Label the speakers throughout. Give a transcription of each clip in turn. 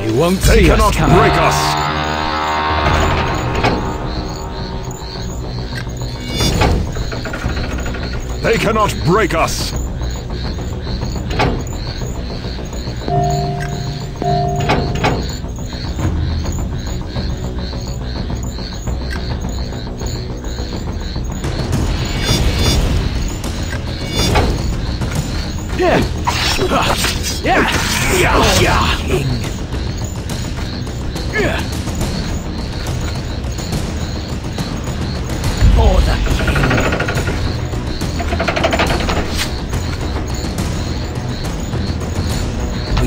Speaker 1: They won't
Speaker 2: They
Speaker 1: see
Speaker 2: cannot
Speaker 1: us coming.
Speaker 2: break us. They cannot break us.
Speaker 1: We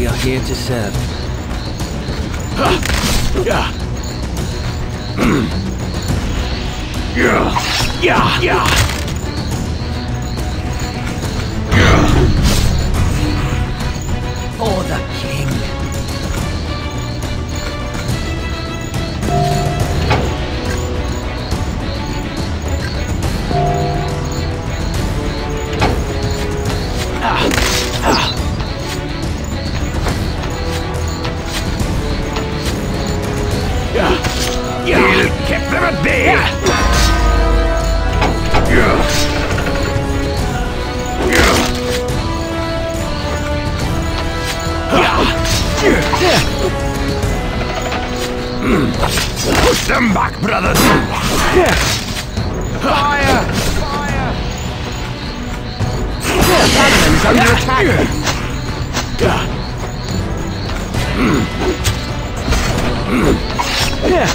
Speaker 1: are here to serve. Yeah. Yeah. Yeah. Yeah. For the king. Ah, ah. Yeah. Yeah.
Speaker 2: We'll keep them at bay. Push them back, brothers.
Speaker 1: Fire! Fire! Paladin's under attack!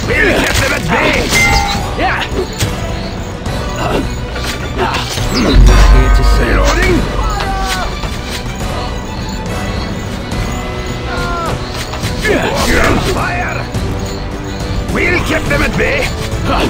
Speaker 2: Keep them at We'll them at bay. Fire.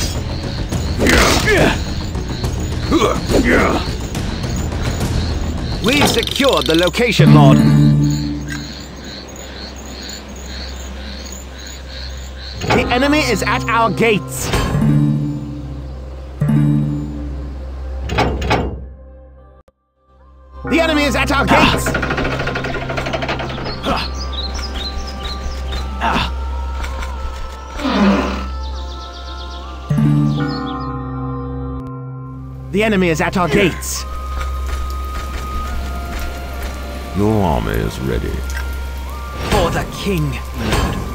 Speaker 1: We've secured the location, Lord. The enemy is at our gates. The enemy is at our gates! The enemy is at our gates!
Speaker 2: Your army is ready.
Speaker 1: For the king, Lord.